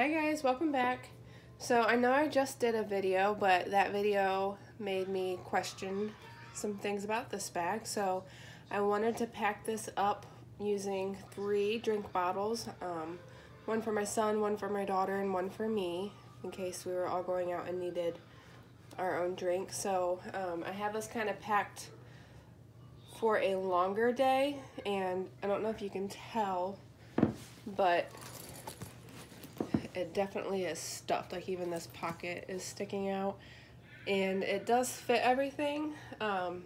Hi guys, welcome back. So I know I just did a video, but that video made me question some things about this bag. So I wanted to pack this up using three drink bottles. Um, one for my son, one for my daughter, and one for me in case we were all going out and needed our own drink. So um, I have this kind of packed for a longer day and I don't know if you can tell but it definitely is stuffed like even this pocket is sticking out. And it does fit everything. Um,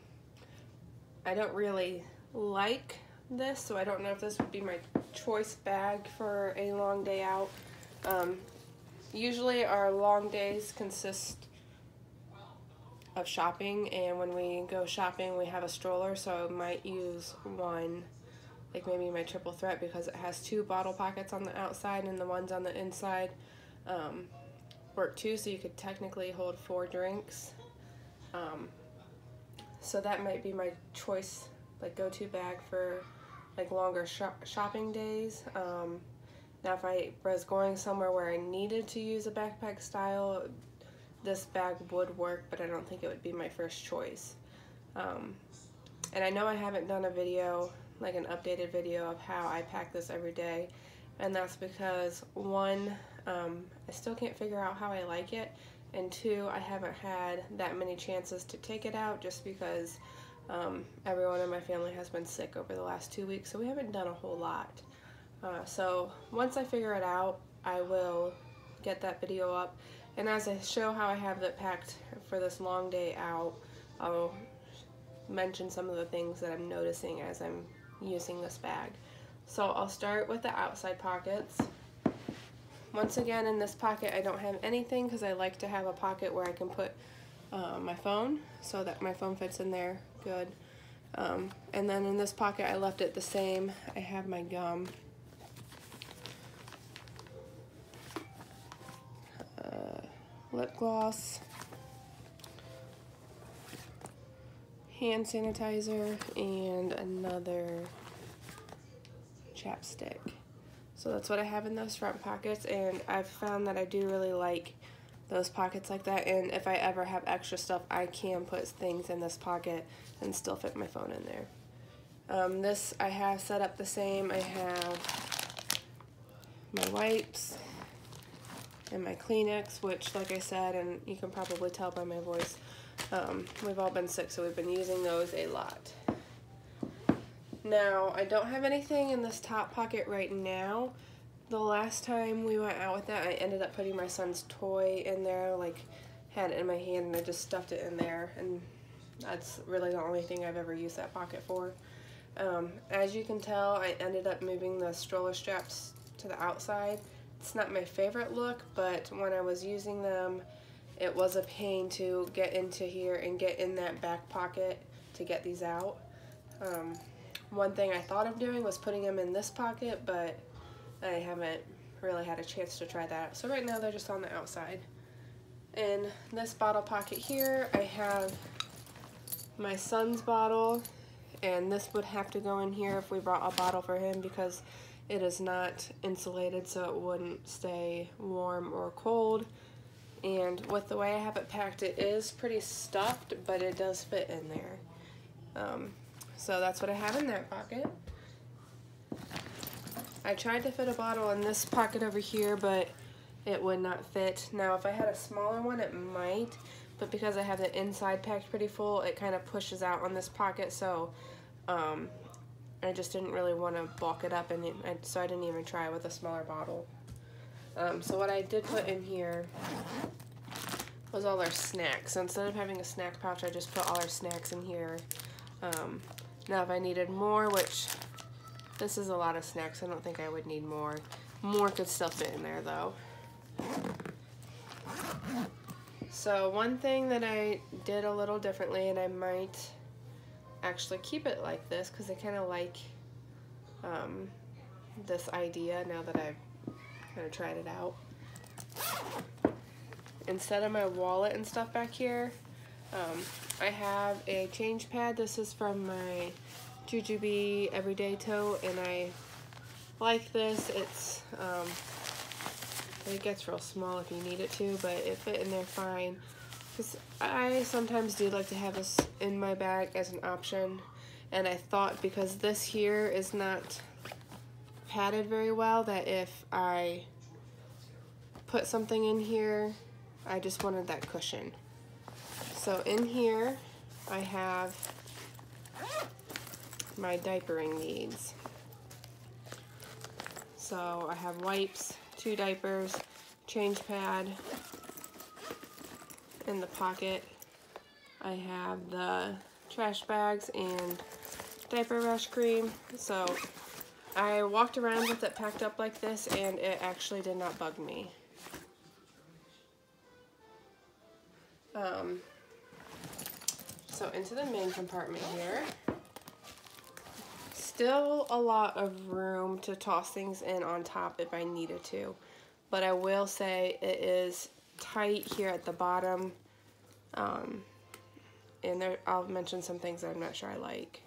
I don't really like this so I don't know if this would be my choice bag for a long day out. Um, usually our long days consist of shopping and when we go shopping we have a stroller so I might use one like maybe my triple threat because it has two bottle pockets on the outside and the ones on the inside um, work too. So you could technically hold four drinks. Um, so that might be my choice like go-to bag for like longer shop shopping days. Um, now if I was going somewhere where I needed to use a backpack style this bag would work, but I don't think it would be my first choice. Um, and I know I haven't done a video, like an updated video of how I pack this every day. And that's because one, um, I still can't figure out how I like it. And two, I haven't had that many chances to take it out just because um, everyone in my family has been sick over the last two weeks. So we haven't done a whole lot. Uh, so once I figure it out, I will get that video up and as I show how I have it packed for this long day out, I'll mention some of the things that I'm noticing as I'm using this bag. So I'll start with the outside pockets. Once again, in this pocket, I don't have anything because I like to have a pocket where I can put uh, my phone so that my phone fits in there good. Um, and then in this pocket, I left it the same. I have my gum lip gloss, hand sanitizer, and another chapstick. So that's what I have in those front pockets and I've found that I do really like those pockets like that and if I ever have extra stuff I can put things in this pocket and still fit my phone in there. Um, this I have set up the same. I have my wipes, and my Kleenex, which like I said, and you can probably tell by my voice, um, we've all been sick, so we've been using those a lot. Now, I don't have anything in this top pocket right now. The last time we went out with that, I ended up putting my son's toy in there, like had it in my hand and I just stuffed it in there and that's really the only thing I've ever used that pocket for. Um, as you can tell, I ended up moving the stroller straps to the outside it's not my favorite look, but when I was using them, it was a pain to get into here and get in that back pocket to get these out. Um, one thing I thought of doing was putting them in this pocket, but I haven't really had a chance to try that. So right now they're just on the outside. In this bottle pocket here, I have my son's bottle, and this would have to go in here if we brought a bottle for him because it is not insulated so it wouldn't stay warm or cold. And with the way I have it packed, it is pretty stuffed, but it does fit in there. Um, so that's what I have in that pocket. I tried to fit a bottle in this pocket over here, but it would not fit. Now, if I had a smaller one, it might, but because I have the inside packed pretty full, it kind of pushes out on this pocket, so um, I just didn't really want to bulk it up, and it, so I didn't even try with a smaller bottle. Um, so what I did put in here was all our snacks. So instead of having a snack pouch, I just put all our snacks in here. Um, now if I needed more, which this is a lot of snacks, I don't think I would need more. More could still fit in there though. So one thing that I did a little differently, and I might actually keep it like this because I kind of like um, this idea now that I've kind of tried it out. Instead of my wallet and stuff back here, um, I have a change pad. This is from my Jujube Everyday Tote, and I like this. It's um, it gets real small if you need it to, but it fit in there fine. Because I sometimes do like to have this in my bag as an option. And I thought because this here is not padded very well that if I put something in here, I just wanted that cushion. So in here, I have my diapering needs. So I have wipes, two diapers, change pad, in the pocket. I have the trash bags and diaper rash cream. So I walked around with it packed up like this and it actually did not bug me. Um, so into the main compartment here. Still a lot of room to toss things in on top if I needed to. But I will say it is tight here at the bottom. Um, and there, I'll mention some things that I'm not sure I like.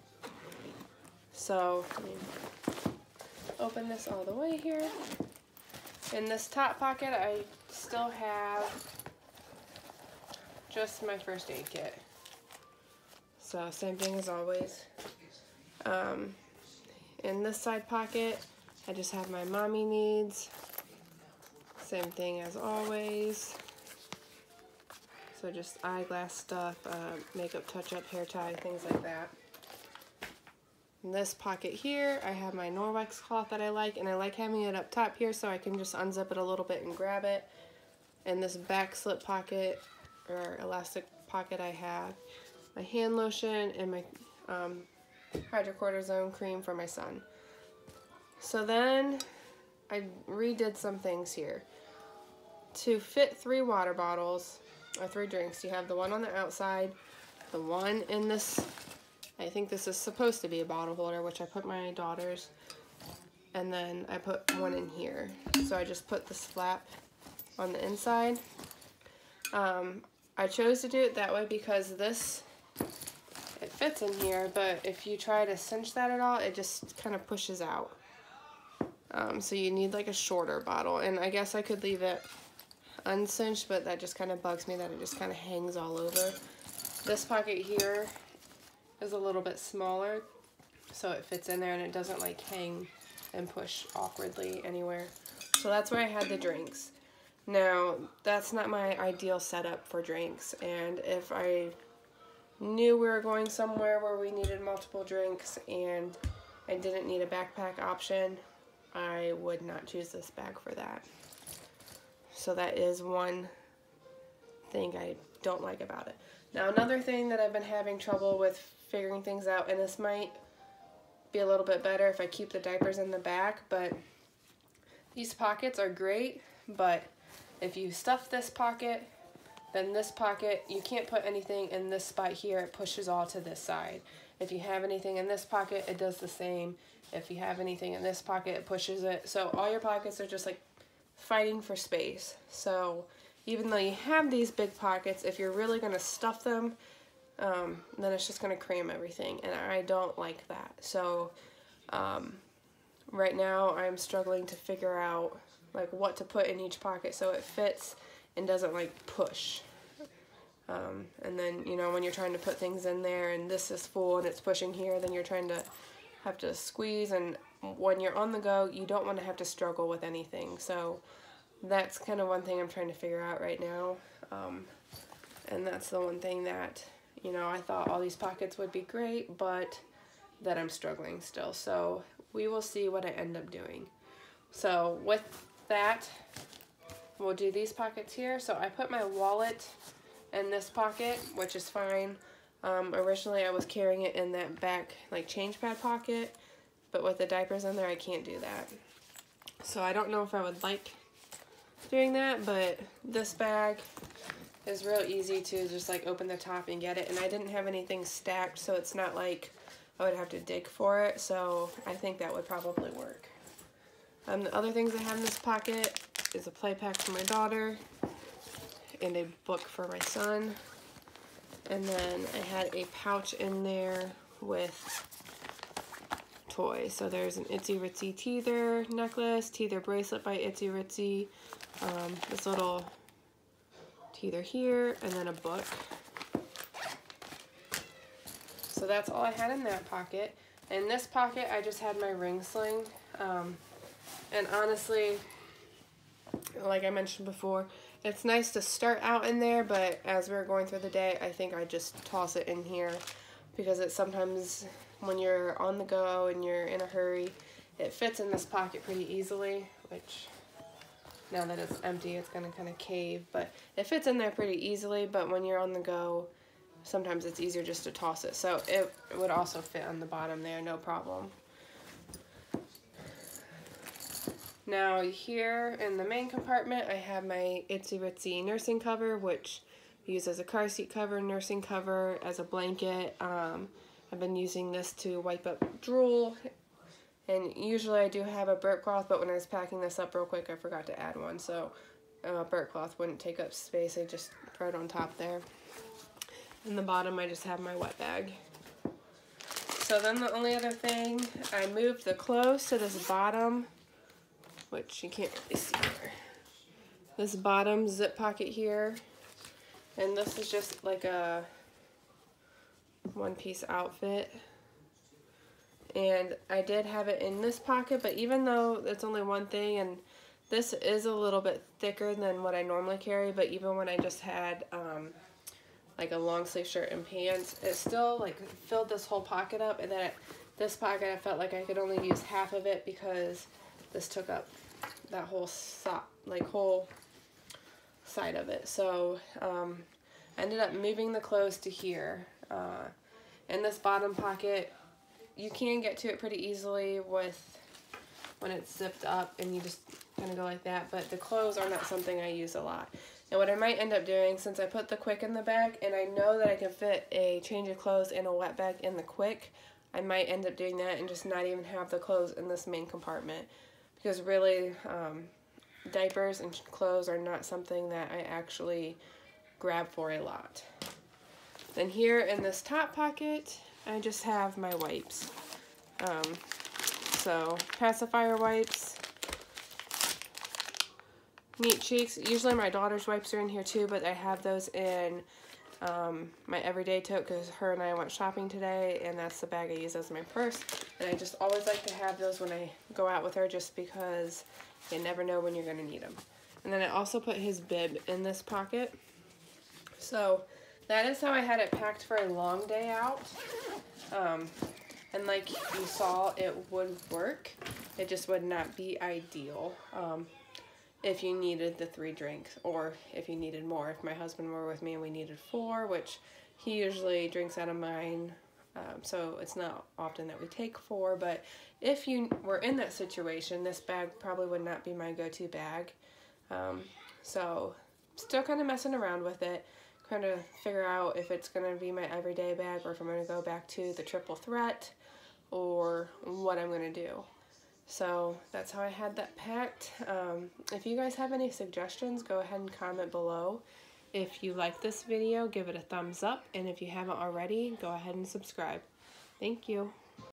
So, open this all the way here. In this top pocket, I still have just my first aid kit. So, same thing as always. Um, in this side pocket, I just have my mommy needs. Same thing as always. So just eyeglass stuff, uh, makeup touch-up, hair tie, things like that. In this pocket here, I have my Norwex cloth that I like, and I like having it up top here so I can just unzip it a little bit and grab it. In this back slip pocket, or elastic pocket, I have my hand lotion and my um, hydrocortisone cream for my son. So then I redid some things here. To fit three water bottles, or three drinks, you have the one on the outside, the one in this, I think this is supposed to be a bottle holder, which I put my daughter's, and then I put one in here. So I just put this flap on the inside. Um, I chose to do it that way because this, it fits in here, but if you try to cinch that at all, it just kind of pushes out. Um, so you need like a shorter bottle, and I guess I could leave it uncinched, but that just kind of bugs me that it just kind of hangs all over. This pocket here is a little bit smaller, so it fits in there and it doesn't like hang and push awkwardly anywhere. So that's where I had the drinks. Now, that's not my ideal setup for drinks, and if I knew we were going somewhere where we needed multiple drinks and I didn't need a backpack option, I would not choose this bag for that. So that is one thing I don't like about it. Now another thing that I've been having trouble with figuring things out, and this might be a little bit better if I keep the diapers in the back, but these pockets are great, but if you stuff this pocket, then this pocket, you can't put anything in this spot here, it pushes all to this side. If you have anything in this pocket, it does the same. If you have anything in this pocket, it pushes it. So all your pockets are just like fighting for space. So even though you have these big pockets, if you're really going to stuff them, um, then it's just going to cram everything. And I don't like that. So um, right now I'm struggling to figure out like what to put in each pocket so it fits and doesn't like push. Um, and then, you know, when you're trying to put things in there and this is full and it's pushing here, then you're trying to have to squeeze and when you're on the go, you don't want to have to struggle with anything. So that's kind of one thing I'm trying to figure out right now. Um, and that's the one thing that, you know, I thought all these pockets would be great, but that I'm struggling still. So we will see what I end up doing. So with that, we'll do these pockets here. So I put my wallet in this pocket, which is fine. Um, originally I was carrying it in that back like change pad pocket but with the diapers in there, I can't do that. So I don't know if I would like doing that, but this bag is real easy to just like open the top and get it. And I didn't have anything stacked, so it's not like I would have to dig for it. So I think that would probably work. Um, the other things I have in this pocket is a play pack for my daughter and a book for my son. And then I had a pouch in there with toys. So there's an Itzy Ritzy teether necklace, teether bracelet by Itzy Ritzy, um, this little teether here, and then a book. So that's all I had in that pocket. In this pocket, I just had my ring sling. Um, and honestly, like I mentioned before, it's nice to start out in there, but as we're going through the day, I think I just toss it in here because it sometimes, when you're on the go and you're in a hurry, it fits in this pocket pretty easily, which now that it's empty, it's going to kind of cave, but it fits in there pretty easily, but when you're on the go, sometimes it's easier just to toss it. So it, would also fit on the bottom there, no problem. Now here in the main compartment, I have my Itzy Ritzy nursing cover, which I use as a car seat cover, nursing cover, as a blanket. Um, I've been using this to wipe up drool. And usually I do have a burp cloth, but when I was packing this up real quick, I forgot to add one. So uh, burp cloth wouldn't take up space. I just throw it on top there. In the bottom, I just have my wet bag. So then the only other thing, I moved the clothes to this bottom which you can't really see here. This bottom zip pocket here, and this is just like a one-piece outfit. And I did have it in this pocket, but even though it's only one thing, and this is a little bit thicker than what I normally carry, but even when I just had um, like a long sleeve shirt and pants, it still like filled this whole pocket up, and then it, this pocket I felt like I could only use half of it because this took up that whole like whole side of it. So um, I ended up moving the clothes to here. Uh, in this bottom pocket, you can get to it pretty easily with when it's zipped up and you just kind of go like that. But the clothes are not something I use a lot. And what I might end up doing, since I put the quick in the bag, and I know that I can fit a change of clothes and a wet bag in the quick, I might end up doing that and just not even have the clothes in this main compartment because really um, diapers and clothes are not something that I actually grab for a lot. Then here in this top pocket, I just have my wipes. Um, so pacifier wipes, Neat Cheeks. Usually my daughter's wipes are in here too, but I have those in um, my everyday tote because her and I went shopping today and that's the bag I use as my purse. And I just always like to have those when I go out with her just because you never know when you're going to need them. And then I also put his bib in this pocket. So that is how I had it packed for a long day out. Um, and like you saw, it would work. It just would not be ideal. Um, if you needed the three drinks or if you needed more. If my husband were with me and we needed four, which he usually drinks out of mine, um, so it's not often that we take four, but if you were in that situation, this bag probably would not be my go-to bag. Um, so still kind of messing around with it, trying to figure out if it's going to be my everyday bag or if I'm going to go back to the triple threat or what I'm going to do. So that's how I had that packed. Um, if you guys have any suggestions, go ahead and comment below. If you like this video, give it a thumbs up. And if you haven't already, go ahead and subscribe. Thank you.